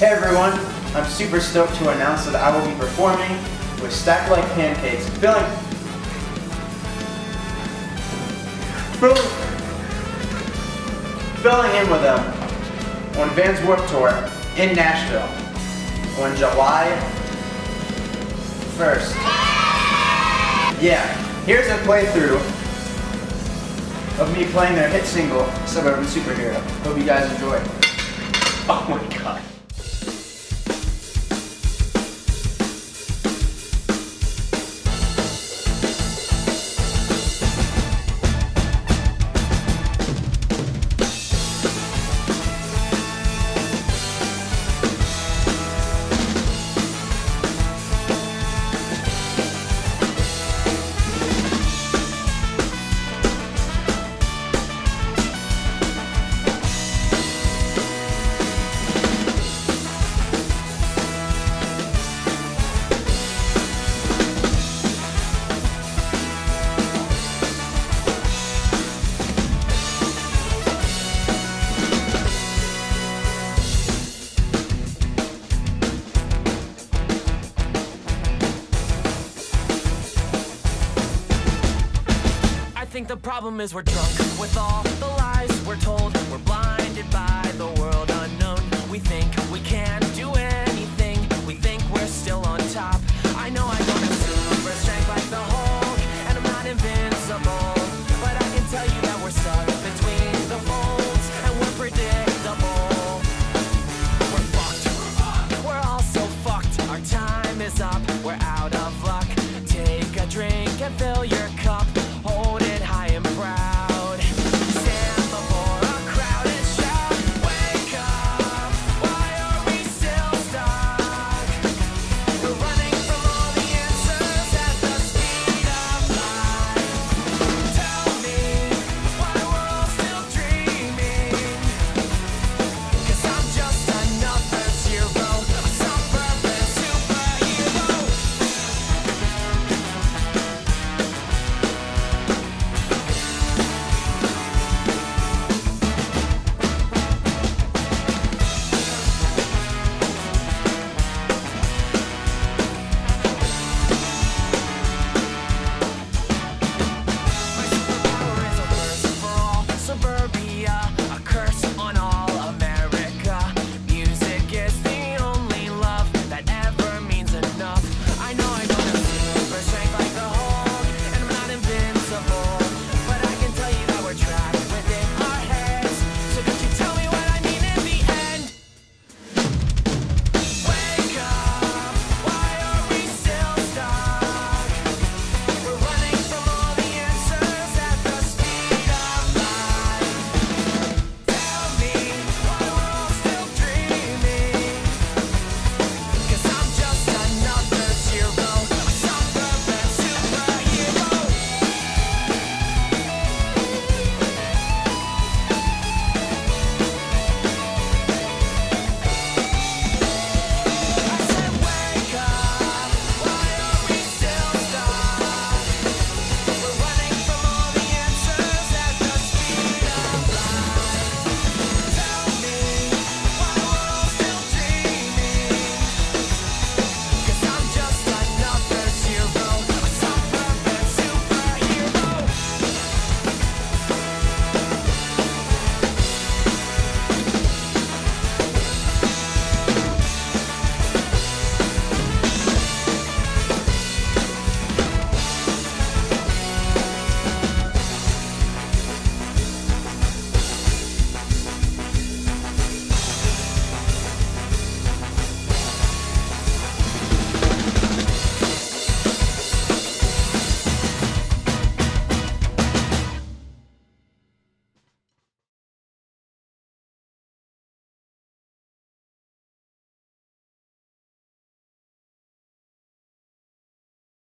Hey everyone, I'm super stoked to announce that I will be performing with Stacked Like Pancakes, filling, filling, filling in with them on Vans Warped Tour in Nashville on July 1st. Yeah, here's a playthrough of me playing their hit single, Suburban Superhero. Hope you guys enjoy. Oh my god. Think the problem is we're drunk with all the told